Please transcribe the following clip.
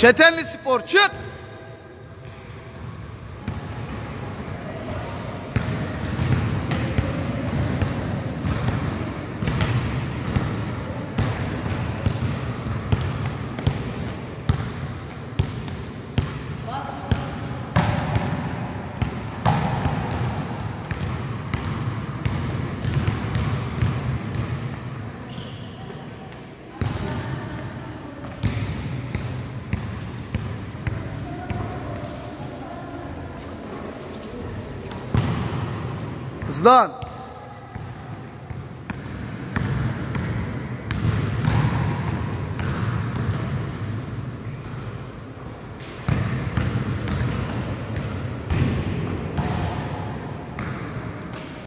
Çetenli Spor çık. It's done.